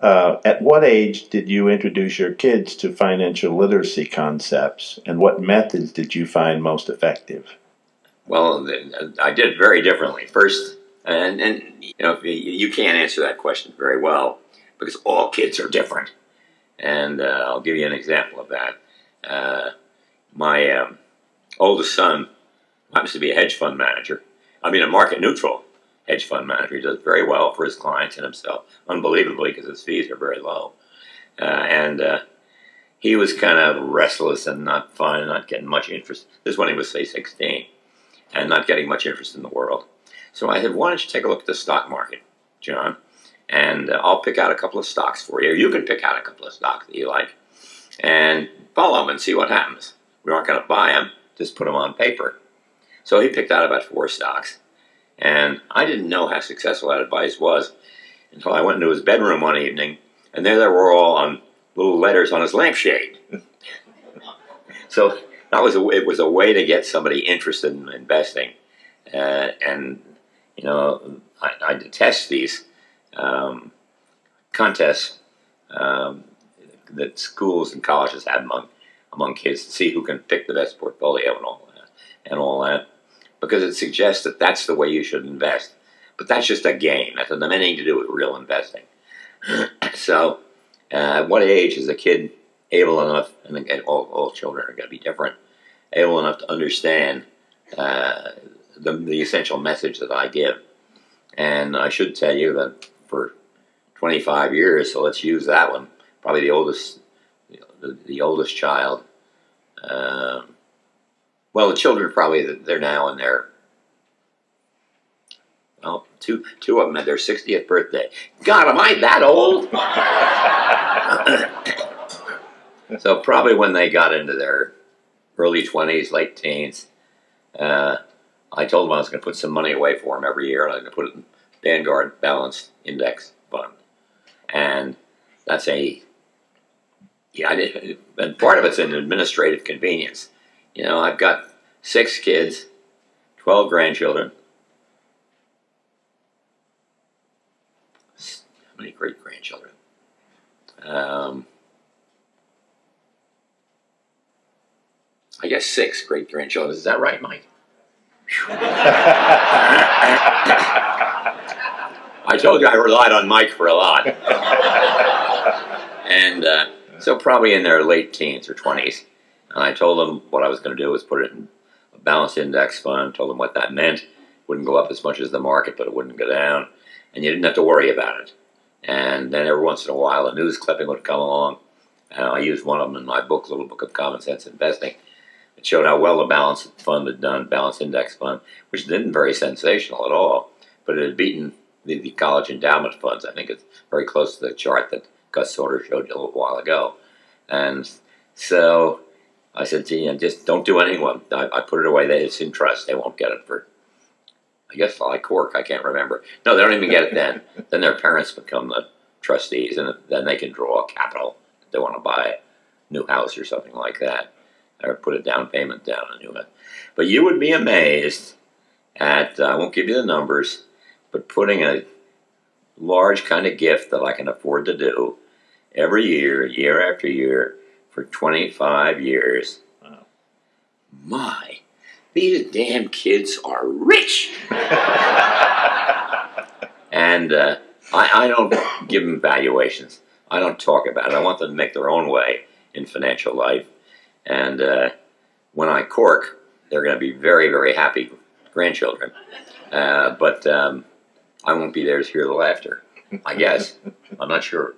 Uh, at what age did you introduce your kids to financial literacy concepts, and what methods did you find most effective? Well, I did very differently. First, and, and you know, you can't answer that question very well because all kids are different. And uh, I'll give you an example of that. Uh, my um, oldest son happens to be a hedge fund manager. I mean, a market neutral hedge fund manager. He does very well for his clients and himself, unbelievably, because his fees are very low. Uh, and uh, he was kind of restless and not fun, not getting much interest. This is when he was, say, 16, and not getting much interest in the world. So I said, why don't you take a look at the stock market, John? And uh, I'll pick out a couple of stocks for you. You can pick out a couple of stocks that you like and follow them and see what happens. We aren't going to buy them, just put them on paper. So he picked out about four stocks. And I didn't know how successful that advice was until I went into his bedroom one evening, and there they were all on little letters on his lampshade. so that was a, it was a way to get somebody interested in investing. Uh, and, you know, I, I detest these um, contests um, that schools and colleges have among, among kids to see who can pick the best portfolio and all that. And all that because it suggests that that's the way you should invest. But that's just a game. That doesn't have anything to do with real investing. so, uh, at what age is a kid able enough, and again, all, all children are going to be different, able enough to understand uh, the, the essential message that I give? And I should tell you that for 25 years, so let's use that one, probably the oldest, the, the oldest child. Um, well, the children probably they're now in their well, two two of them had their 60th birthday. God, am I that old? so probably when they got into their early 20s, late teens, uh, I told them I was going to put some money away for them every year, and I was going to put it in Vanguard Balanced Index Fund, and that's a yeah, I did, and part of it's an administrative convenience you know, I've got six kids, 12 grandchildren. How many great grandchildren? Um, I guess six great grandchildren. Is that right, Mike? I told you I relied on Mike for a lot. and uh, so probably in their late teens or 20s. And I told them what I was going to do was put it in balanced index fund, told them what that meant. It wouldn't go up as much as the market, but it wouldn't go down. And you didn't have to worry about it. And then every once in a while, a news clipping would come along. And I used one of them in my book, Little Book of Common Sense Investing. It showed how well the balanced fund had done, balanced index fund, which didn't very sensational at all, but it had beaten the, the college endowment funds. I think it's very close to the chart that Gus Sauter showed you a little while ago. And so I said, gee, just don't do anything. I, I put it away. They, it's in trust. They won't get it for, I guess, like Cork. I can't remember. No, they don't even get it then. then their parents become the trustees, and then they can draw capital if they want to buy a new house or something like that, or put a down payment down on new house. But you would be amazed at, uh, I won't give you the numbers, but putting a large kind of gift that I can afford to do every year, year after year, for 25 years. Wow. My, these damn kids are rich. and uh, I, I, don't give them valuations. I don't talk about it. I want them to make their own way in financial life. And uh, when I cork, they're going to be very, very happy grandchildren. Uh, but um, I won't be there to hear the laughter. I guess. I'm not sure.